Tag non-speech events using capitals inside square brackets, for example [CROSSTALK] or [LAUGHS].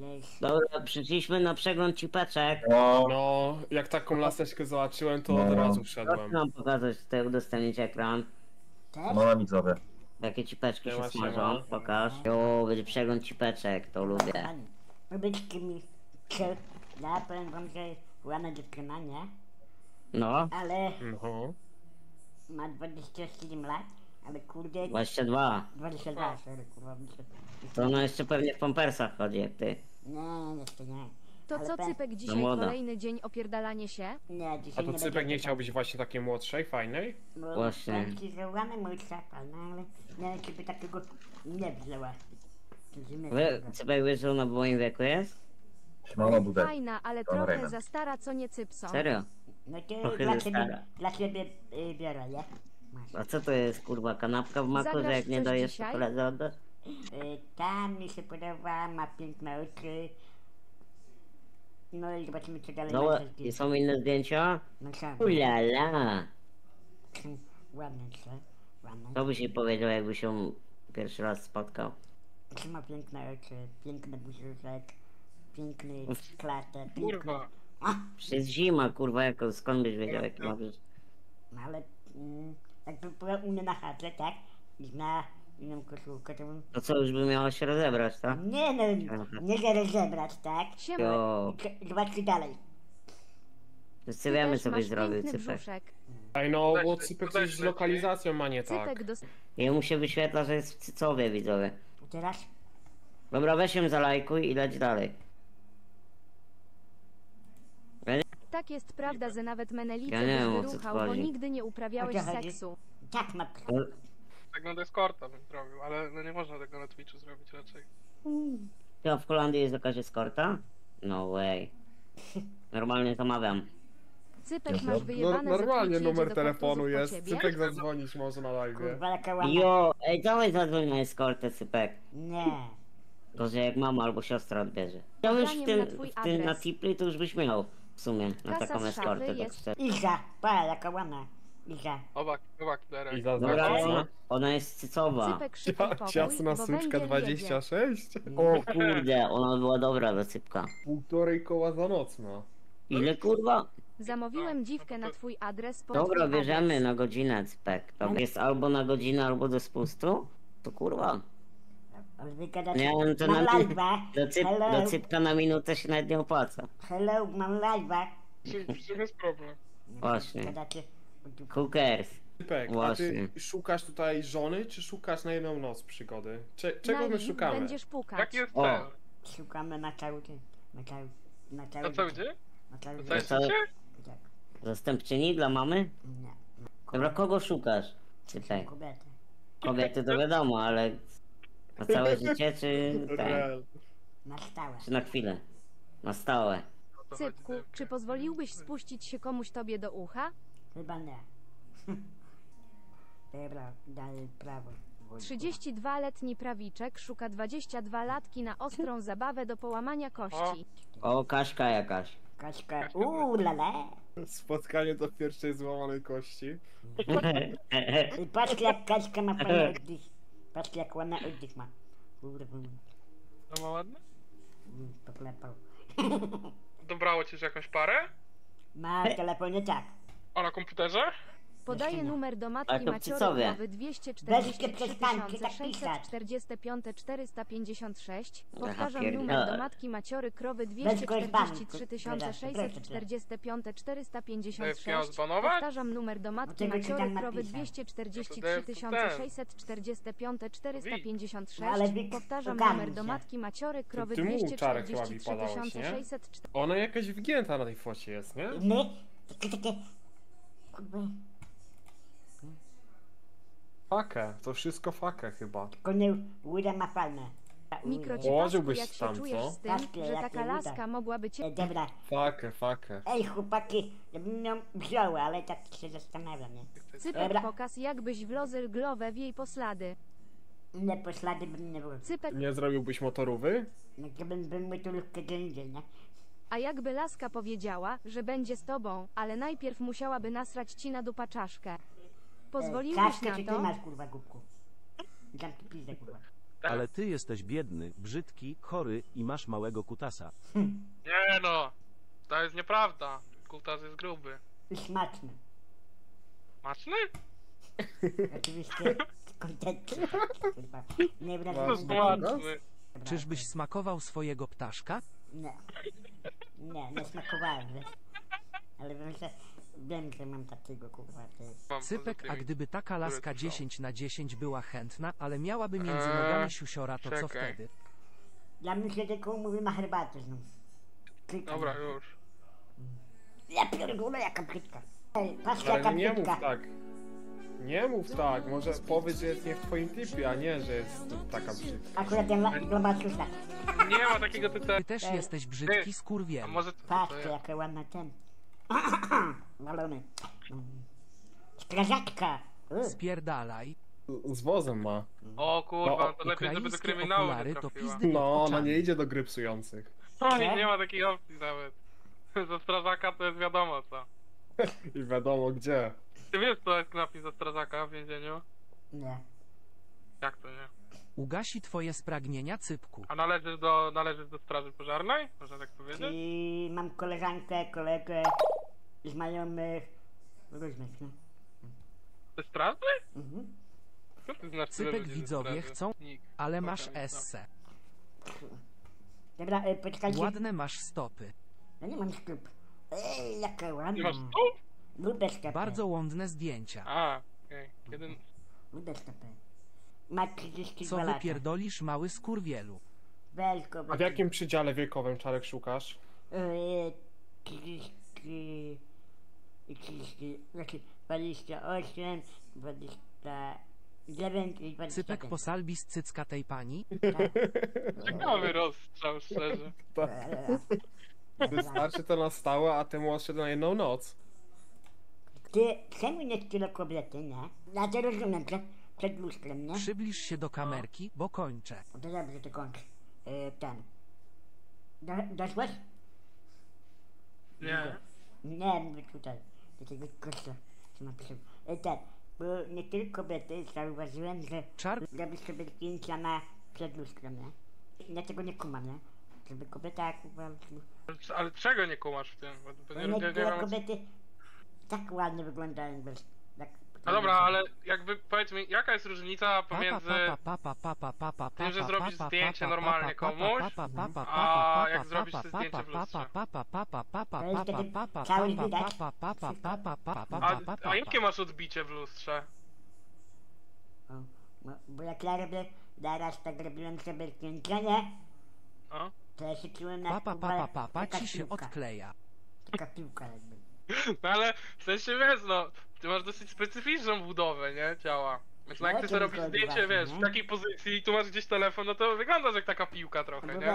Jest. Dobra, przyszliśmy na przegląd cipeczek. No, No, jak taką laseczkę zobaczyłem, to od No. razu Proszę wszedłem. nam pokazać tutaj udostępnić ekran. Też? mama widzowie. Jakie cipeczki się smażą. Pokaż. Jo, będzie przegląd cipeczek, to lubię. Powiedzcie mi, czy ja powiem wam, że ładna dziewczyna, nie? No, Ale No. ma 27 lat, ale kurde... 22. 22, sorry, kurwa. mi się- To ona jeszcze pewnie w pampersach chodzi, jak ty. Nie, jeszcze nie. To Ale co pe- Cypek dzisiaj młoda. kolejny dzień opierdalanie się? Nie, dzisiaj A to nie Cypek będzie nie chciał być właśnie takiej młodszej, fajnej? Bo Właśnie. powiem ci, że młodsza pana, ale nie wiem, czy by takiego nie wzięła. Rozumiesz? Wy, Cypek wiesz, że ona w moim wieku jest? Siemano Dudek. Fajna, ale Dobra, trochę za stara, co nie Cypson. Serio? No to Trochę dla ciebie, stara. dla ciebie y, biorę, nie? A co to jest, kurwa, kanapka w maku, że Zagrasz jak nie coś dajesz dzisiaj? czekoladę oddasz? Y, tam mi się podoba, ma piękne oczy. No i zobaczymy co dalej No, będzie i są inne zdjęcia? No są. Ulala! Ładne co? Ładne. To byś jej powiedział, jakby się pierwszy raz spotkał. Czy ma piękne oczy, piękny buziuszek, piękny klatę, piękny... Kurwa. A, Przecież zima, kurwa, jako, skąd byś wiedział, jaki ma być? no ale mm, jakby była u mnie na chatę, tak? I na inną koszulkę, to bym... To co, już by miało się rozebrać, tak? Nie no, nie chcę rozebrać, tak? Siema, Jo, Z- Zobaczcie dalej. wszyscy wiemy, co byś zrobił, Cypek. brzuszek. Ej no, bo Cypek coś z lokalizacją ma nie tak. Cypek dos... Jemu się wyświetla, że jest w Cycowie, widzowie. Teraz Dobra, weź ją zalajkuj i leć dalej. Tak jest prawda, że nawet Menelice Ja nie byś wiem, o co wyruchał, bo chodzi. nigdy nie uprawiałeś O co chodzi? seksu. tak ma... Tak na Discorda bym zrobił, ale no nie można tego na Twitchu zrobić raczej. Ty, a w Holandii jest jakaś eskorta? No way. Normalnie zamawiam. Cypek masz No, wyjebane, że normalnie twój numer do telefonu Kartuzów po jest. ciebie. Cypek zadzwonić może na live. Kurwa jaka ładna. Jo, ej, dawaj zadzwoń na eskortę, Cypek. Nie. To, że jak mama albo siostra odbierze. Ja już w tym, na twój w tym na adres. Tipli to już byś miał w sumie na Kasa taką z szafy eskortę. Tak jest- szczerze. Iza, pa, jaka ładna. Iza. Oba, oba klerek. I za Dobra, ona, ona jest cycowa. Cypek szykuj pokój, Ciasna bo suczka węgiel 26? O kurde, ona była dobra do cypka. Półtorej koła za noc no. Ile kurwa? Zamówiłem dziwkę na twój adres pod Dobra, twój bierzemy adres. na godzinę cypek. To jest albo na godzinę, albo do spustu? To kurwa. Nie, no to mam na live'a. [LAUGHS] do, cyp, Hello, do cypka na minutę się nawet nie opłaca. hello, mam live'a. Czym jest problem? Właśnie. Gadacie. Who cares? Cypek, a Właśnie. ty szukasz tutaj żony, czy szukasz na jedną noc przygody? Cze czego Na my szukamy? będziesz pukać. Jaki jest O. cel? Szukamy na cały dzień. Na cały... Na cały Na cały dzień. dzień? Na cały Na dzień. całe całe- życie? Tak. Zastępczyni dla mamy? Nie. Dobra, kogo szukasz? Cypek. Kobiety. Kobiety to wiadomo, ale na całe życie, czy [LAUGHS] Rel. Na stałe. czy na chwilę? Na stałe. Cypku, czy pozwoliłbyś spuścić się komuś tobie do ucha? Chyba nie. [LAUGHS] Dobra, dalej prawo. 32-letni prawiczek szuka 22-latki na ostrą [LAUGHS] zabawę do połamania kości. O, Kaśka jakaś. Kaśka. Uuu, lala. Spotkanie do pierwszej złamanej kości. I patrz jak Kaśka ma fajny oddech. Patrz jak ładny oddech ma. Kurwa. No ma ładne? mm, Poklepał. Dobrało ci już jakąś parę? Na telefonie tak. A na komputerze? Podaje nie. numer do Ale matki to nowy Weźcie 243 przestańcie tak pisać. 645 456. Aha, Powtarzam pierdolę. numer do matki Maciory krowy Weź go z bani, 243 proszę, 645 Ej, miał 456. zbanować? Powtarzam numer do matki ci Maciory krowy napisał. 243 645 No, 456. ale wy- Powtarzam ogarnij numer do się. matki Maciory krowy ty mu czarek chyba 243 wypadałeś, nie? 640. Ona jakaś wgięta na tej focie jest, nie? My? Takie, takie... Kurwa. Fakę, to wszystko fakę chyba. Tylko nie... Łyda ma. Mikrocipasku, Położyłbyś jak się tam, czujesz co? z tym, Patrzcie, że taka uda. laska mogłaby cię... E, dobra. Fakę, fakę. Ej, chłopaki, ja bym ją wziął, ale tak się zastanawiam, nie? Cypek Dobra. pokaz jakbyś wlozył glowę w jej poslady. Nie, poślady bym nie było. Cypek, Nie zrobiłbyś motorówy? No, gdybym bym mytulówkę gdzie indziej, nie? a jakby laska powiedziała, że będzie z tobą, ale najpierw musiałaby nasrać ci na dupa czaszkę. Pozwoliłbyś Kaszkę, na czy ty to? masz, kurwa, głupku? Dam ci pizdę, kurwa. Ale ty jesteś biedny, brzydki, chory i masz małego kutasa. Nie no, to jest nieprawda. Kutas jest gruby. I smaczny. Maczny? Oczywiście z kontentu. Kurwa. Nie wracam jest do smaczny. Czyżbyś smakował swojego ptaszka? Nie. Nie, nie smakowałem, wiesz. Ale wiem, że wiem, że mam takiego kurwa. To jest... Mam Cypek, a gdyby taka laska które 10 na 10 była chętna, ale miałaby między Eee, nogami siusiora, to co czekaj. wtedy? Ja bym się tylko umówił na herbatę z nią. Kilka Dobra, już. Ja pierdolę jaka brzydka. Ej, Ale jaka nie mów brzydka. tak. Nie mów tak, może powiedz, że jest nie w twoim typie, a nie, że jest taka brzydka. Akurat ten la- globacjusa. Nie ma takiego tytułu. Ty też Ej. jesteś brzydki A skurwiel. może to, to Patrzcie ja. jaka ładna ten. [CLEARS THROAT] [CLEARS THROAT] Strażaczka. Y, Spierdalaj. Z wozem ma. O kurwa, No, to lepiej, żeby do kryminału nie trafiła. No, ona nie idzie do gry psujących. [LAUGHS] O, Nie? nie, ma takiej opcji nawet. [LAUGHS] Za strażaka to jest wiadomo co. I wiadomo gdzie. Ty wiesz co jest napis za strażaka w więzieniu? Nie. Jak to nie? Ugasi twoje spragnienia, cypku. A należysz do, należysz do straży pożarnej? Można tak powiedzieć? I mam koleżankę, kolegę, znajomych, różnych, no. Ty straży? Mhm. Co ty znasz tyle Cypek ludzi ze widzowie chcą, Nikt. ale masz Spokojnie, esse. Dobra, y, poczekajcie. Ładne masz stopy. Ja nie mam stóp. Ej, jaka ładna. Nie masz tu? Lubię stopy. Bardzo łądne zdjęcia. A, okej. Jeden... Lubię stopy. Ma 32 Co lata. wypierdolisz, mały skurwielu? Weź go, A w jakim przydziale wiekowym Czarek szukasz? Y, 30... 30... Znaczy 28, 29 i 25. Cypek posalbi z cycka tej pani? Ciekawy rozstrzał, szczerze. [LAUGHS] [LAUGHS] Wystarczy to na stałe, a ty młodszy na jedną noc. Ty, czemu nie tyle kobiety, nie? Ja to rozumiem, przed, przed lustrem, nie? Przybliż się do kamerki, bo kończę. To dobrze, to kończ. Y, ten. Do, doszłeś? Nie. Nie, mówię tutaj. Do tego kościa, co napisał. Y, ten. Bo niektóre kobiety zauważyłem, że Czar... robisz sobie zdjęcia na przed lustrem, nie? Ja tego nie kumam, nie? Żeby kobieta kurwa... Ale czego nie kumasz w tym? Bo, Bo nie, nie, nie mam... kobiety tak ładnie wyglądają bez... Tak, No dobra, ale jakby powiedz mi, jaka jest różnica pomiędzy... tym, że zrobisz zdjęcie normalnie komuś, a jak zrobisz zdjęcie w lustrze. A, a jakie masz odbicie w lustrze? O, bo, jak ja robię, zaraz tak robiłem sobie zdjęcia, nie? No. To ja się czułem na papa, papa, taka ci się odkleja. Taka piłka jakby. No ale w sensie wiesz, no, ty masz dosyć specyficzną budowę, nie? Ciała. Więc no, jak ty to sobie robisz zdjęcie, wiesz, w takiej pozycji i tu masz gdzieś telefon, no to wyglądasz jak taka piłka trochę, No nie?